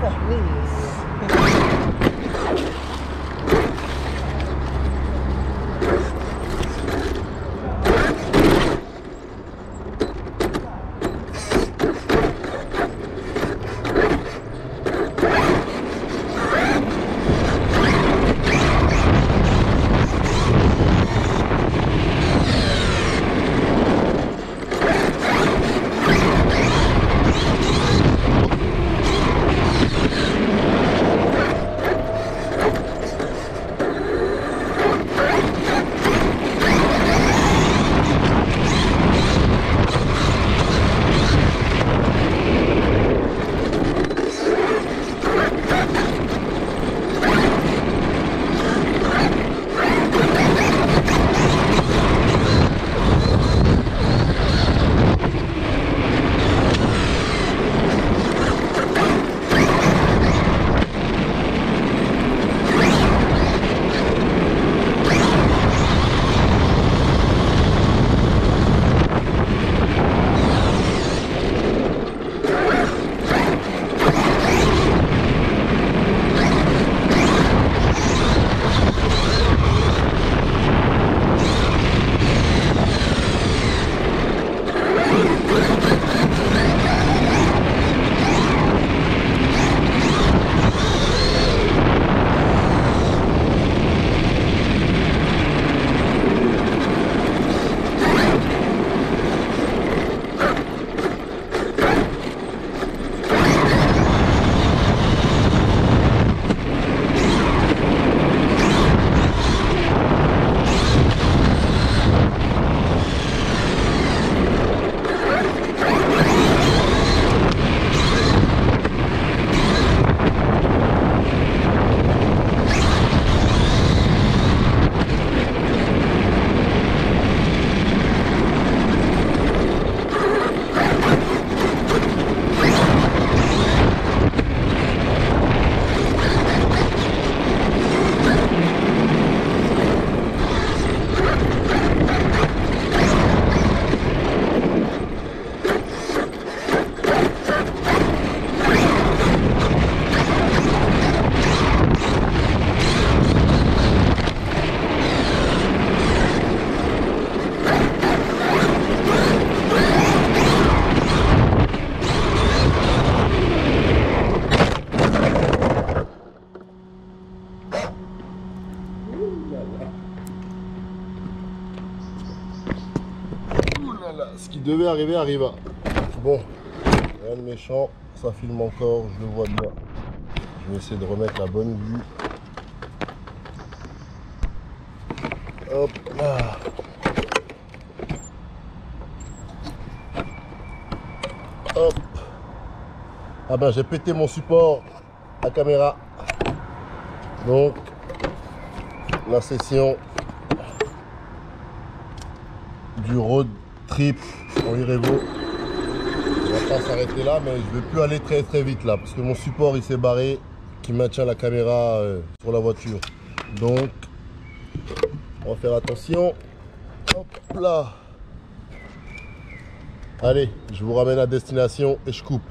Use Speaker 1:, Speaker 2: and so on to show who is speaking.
Speaker 1: for me. Devait arriver arriva. Bon, rien de méchant, ça filme encore, je le vois bien. Je vais essayer de remettre la bonne vue. Hop là. Hop. Ah ben j'ai pété mon support à caméra. Donc la session du road trip en Irevo. On va pas s'arrêter là, mais je vais plus aller très très vite là, parce que mon support il s'est barré, qui maintient la caméra euh, sur la voiture. Donc, on va faire attention. Hop là. Allez, je vous ramène à destination et je coupe.